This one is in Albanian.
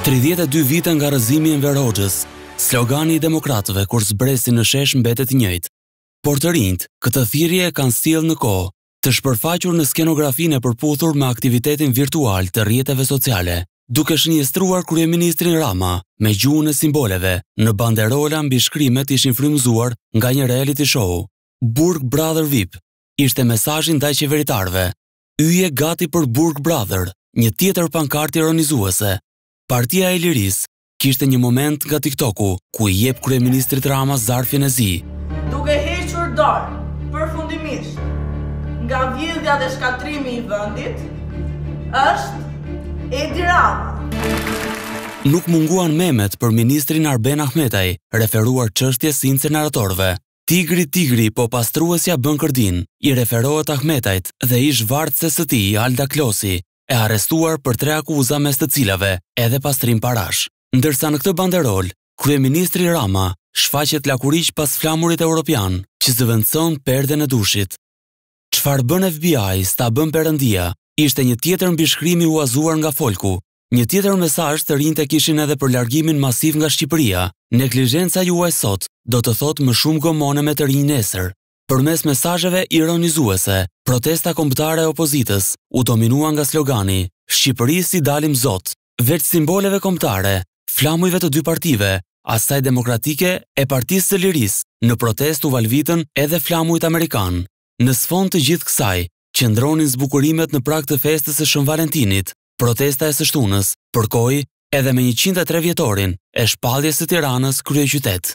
Tridhjetë e dy vite nga rrëzimi i Enver Hoxhës, slogani i demokratëve kur zbresin në shesh mbetet i njëjtë. Por të rinjtë, këtë thirrje e kanë sjellë në kohë, të shpërfaqur në skenografinë e përputhur me aktivitetin virtual të rrjeteve sociale, duke shënjestruar kryeministrin Rama me gjuhën e simboleve në banderola, mbishkrimet ishin frymëzuar nga një reality show. Burg Brother Vip ishte mesazhi ndaj qeveritarëve, Yje gati për burg brother, një tjetër pankartë ironizuese. Partia e Lirisë kishte një moment nga TikToku ku i jep kryeministrit Rama zarfin e zi. Duke hequr dorë përfundimisht nga vjedhja dhe shkatërrimi i vendit është Edi Rama. Nuk munguan memet për ministrin Arben Ahmetaj, referuar çështjes së inceneratorëve. Tigri tigri po pastruesja bën kërdinë, i referohet Ahmetajt dhe ish vartëses së tij Alda Klosi, e arrestuar për tre akuza mes të cilave edhe pastrim parash. Ndërsa në këtë banderolë, kryeministri Rama shfaqet lakuriq pas flamurit europian që zëvendëson perden e dushit. Çfarë bën FBI, s'ta bën Perëndia, ishte një tjetër mbishkrim i huazuar nga folku, Një tjetër mesazh të rinjtë e kishin edhe për largimin masiv nga Shqipëria. Neglizhenca juaj sot do të thotë më shumë gomone me të rinj nesër. Përmes mesazheve ironizuese, protesta kombëtare e opozitës u dominua nga slogani Shqipërisë i dalim zot. Veç simboleve kombëtare, flamujve të dy partive, asaj demokratike e Partisë së Lirisë, në protestë u valvitën edhe flamujt amerikanë. Në sfond të gjithë kësaj, qëndronin zbukurimet në prag të festës së Shën Valentinit, Protesta e së shtunës përkoi edhe me 103 vjetorin e shpalljes së Tiranës kryeqytet.